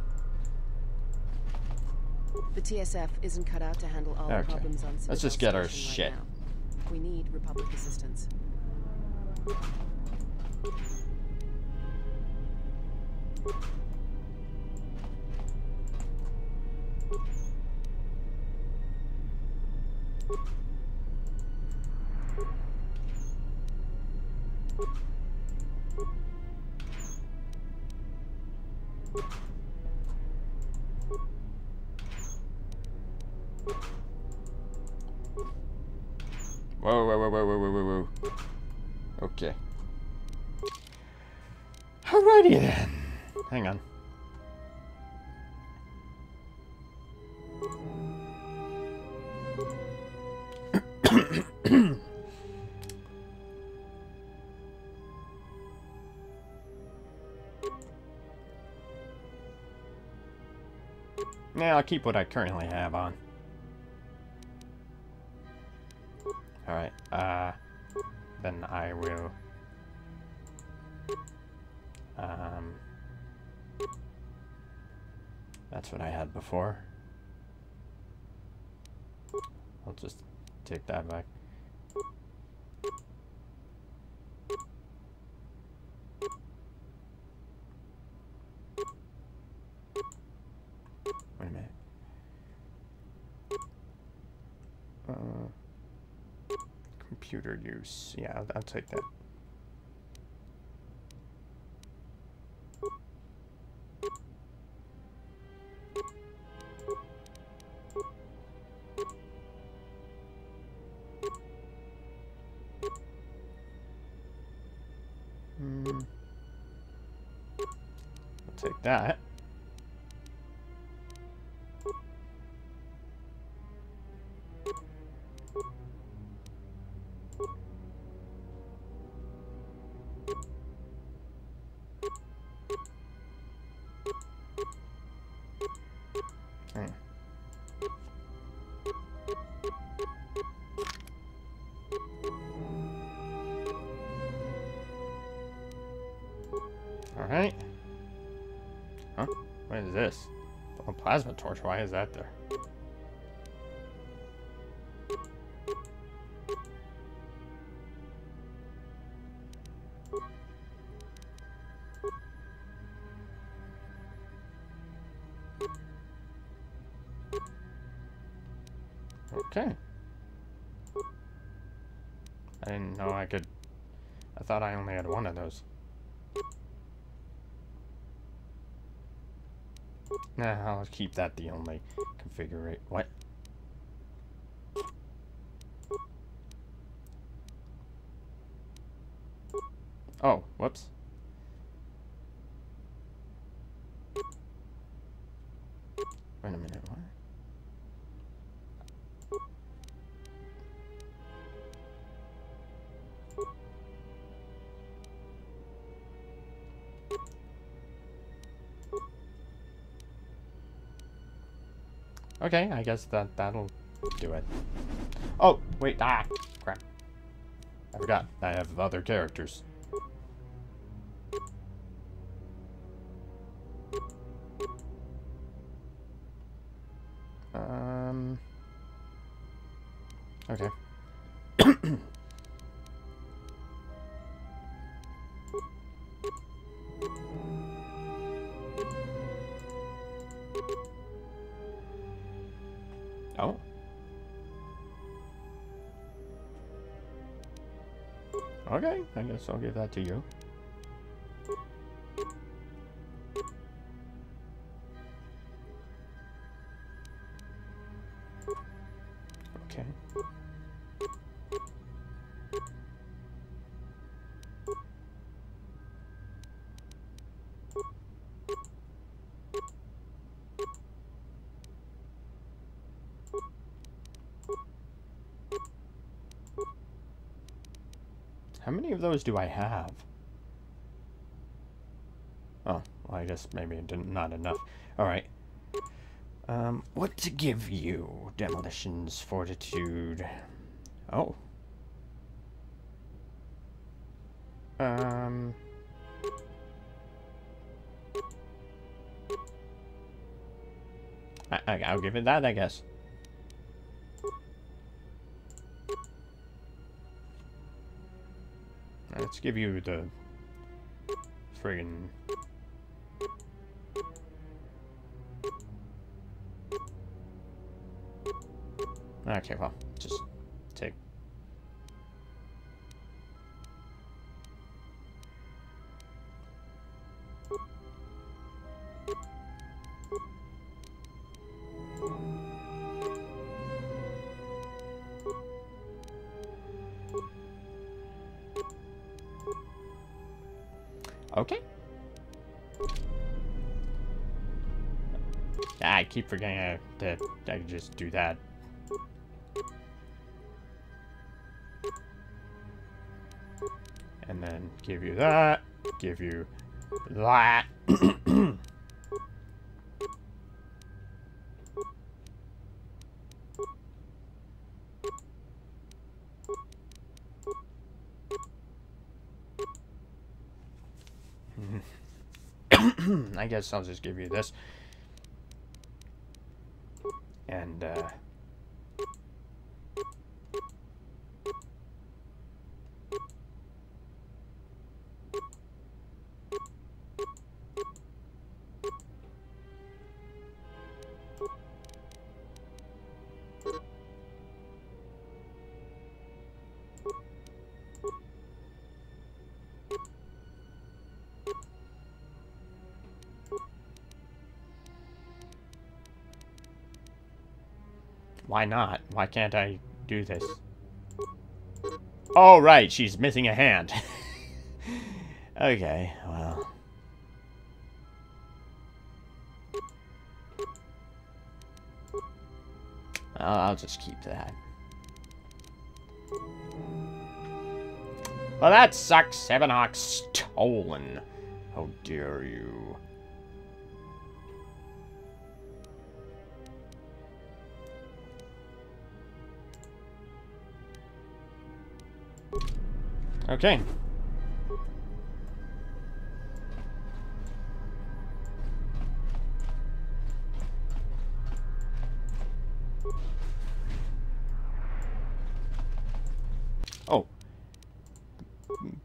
The TSF isn't cut out to handle all Okay. the problems on Let's just get our Station right shit. We need Republic assistance. Whoa, whoa, whoa, whoa, whoa. Okay. Alrighty then. Hang on. Yeah, I'll keep what I currently have on. What I had before. I'll just take that back. Wait a minute. Uh, computer use. Yeah, I'll, I'll take that. That. Plasma torch, why is that there? Okay. I didn't know I could... I thought I only had one of those. Nah, I'll keep that the only configurate. What? Okay, I guess that that'll do it. Oh, wait, ah, crap. I forgot, I have other characters. Guess I'll give that to you. How many of those do I have? Oh, well, I guess maybe didn't, not enough. Alright. Um, what to give you? Demolitions, fortitude. Oh. Um. I, I, I'll give it that, I guess. Let's give you the friggin' Okay, well, just I can just do that. And then give you that, give you that. I guess I'll just give you this. Why not? Why can't I do this? Oh, right, she's missing a hand. okay, well... I'll, just keep that. Well, that sucks. Ebon Hawk's stolen. How dare you. Okay. Oh.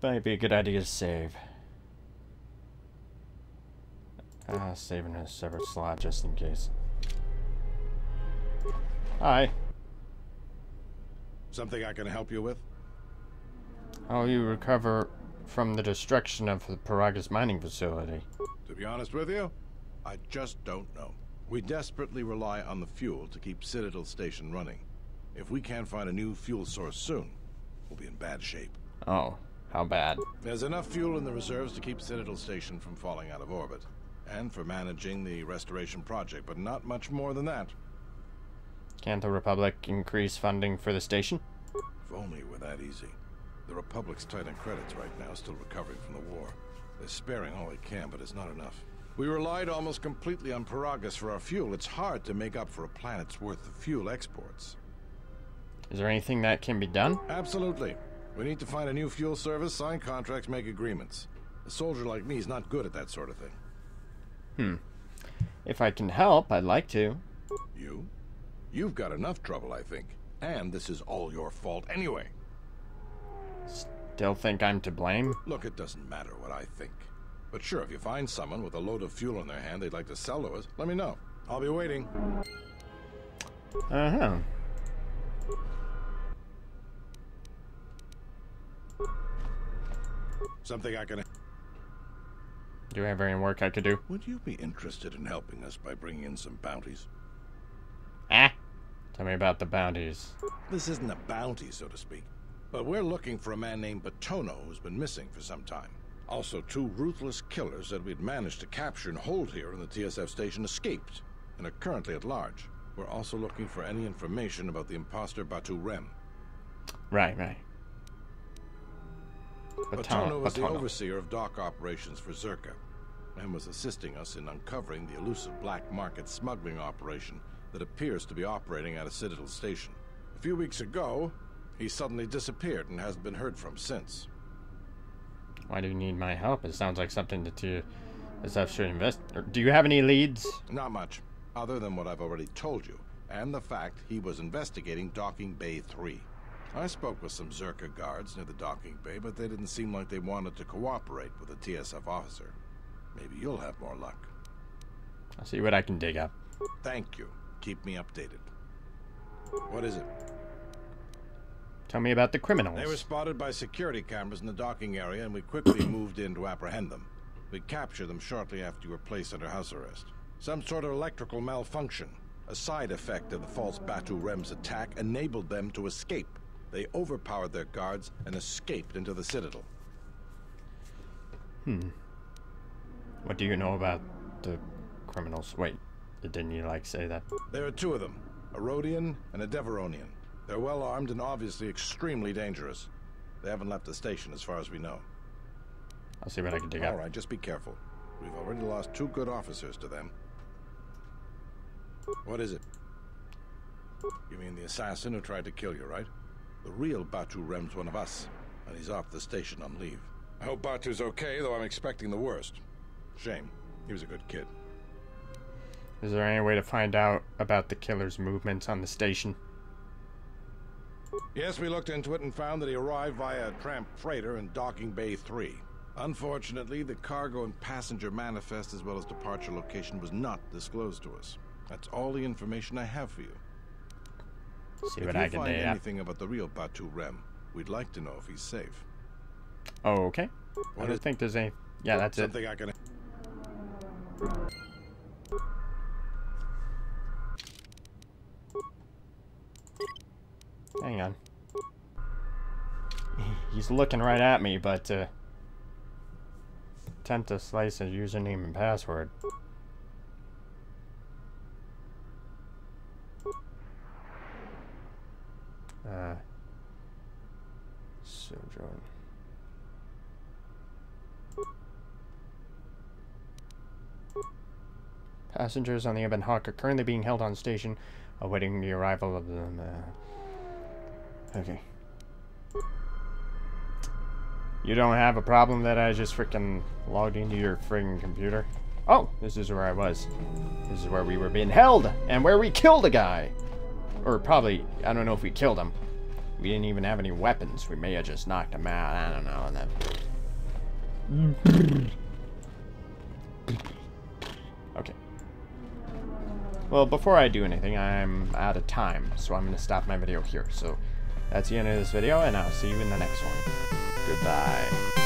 Might be a good idea to save. Ah, saving a separate slot just in case. Hi. Something I can help you with? How you recover from the destruction of the Peragus mining facility? To be honest with you, I just don't know. We desperately rely on the fuel to keep Citadel Station running. If we can't find a new fuel source soon, we'll be in bad shape. Oh, how bad? There's enough fuel in the reserves to keep Citadel Station from falling out of orbit, and for managing the restoration project, but not much more than that. Can't the Republic increase funding for the station? If only it were that easy. The Republic's tight on credits right now, still recovering from the war. They're sparing all they can, but it's not enough. We relied almost completely on Peragus for our fuel. It's hard to make up for a planet's worth of fuel exports. Is there anything that can be done? Absolutely. We need to find a new fuel service, sign contracts, make agreements. A soldier like me is not good at that sort of thing. Hmm. If I can help, I'd like to. You? You've got enough trouble, I think. And this is all your fault anyway. Still think I'm to blame? Look, it doesn't matter what I think. But sure, if you find someone with a load of fuel in their hand they'd like to sell to us, let me know. I'll be waiting. Uh-huh. Something I can... Do you have any work I could do? Would you be interested in helping us by bringing in some bounties? Ah? Tell me about the bounties. This isn't a bounty, so to speak. But we're looking for a man named Batono who's been missing for some time. Also, two ruthless killers that we'd managed to capture and hold here in the TSF station escaped and are currently at large. We're also looking for any information about the imposter Batu Rem. Right, right. Batono was the overseer of dock operations for Czerka and was assisting us in uncovering the elusive black market smuggling operation that appears to be operating at a Citadel station. A few weeks ago, he suddenly disappeared and hasn't been heard from since. Why do you need my help? It sounds like something that you should invest. do you have any leads? Not much, other than what I've already told you, and the fact he was investigating Docking Bay 3. I spoke with some Czerka guards near the docking bay, but they didn't seem like they wanted to cooperate with a TSF officer. Maybe you'll have more luck. I'll see what I can dig up. Thank you. Keep me updated. What is it? Tell me about the criminals. They were spotted by security cameras in the docking area, and we quickly moved in to apprehend them. We captured them shortly after you were placed under house arrest. Some sort of electrical malfunction, a side effect of the false Batu Rem's attack, enabled them to escape. They overpowered their guards and escaped into the Citadel. Hmm. What do you know about the criminals? Wait, didn't you, like, say that? There are two of them, a Rodian and a Devaronian. They're well armed and obviously extremely dangerous. They haven't left the station as far as we know. I'll see what I can dig All up. All right, just be careful. We've already lost two good officers to them. What is it? You mean the assassin who tried to kill you, right? The real Batu Rem's one of us, and he's off the station on leave. I hope Batu's okay, though I'm expecting the worst. Shame. He was a good kid. Is there any way to find out about the killer's movements on the station? Yes, we looked into it and found that he arrived via a tramp freighter in Docking Bay 3. Unfortunately, the cargo and passenger manifest as well as departure location was not disclosed to us. That's all the information I have for you. See if what you I find anything about the real Batu Rem, we'd like to know if he's safe. Oh, okay. What I don't think there's any. Yeah, that's it. Something I can... Hang on. He's looking right at me, but uh, attempt to slice his username and password. Uh, Sojourn. Passengers on the Ebon Hawk are currently being held on station, awaiting the arrival of the... Uh, okay. You don't have a problem that I just freaking logged into your friggin' computer? Oh, this is where I was. This is where we were being held, and where we killed a guy. Or probably, I don't know if we killed him. We didn't even have any weapons. We may have just knocked him out. I don't know. And then... Okay. Well, before I do anything, I'm out of time, so I'm going to stop my video here. So, that's the end of this video, and I'll see you in the next one. Goodbye.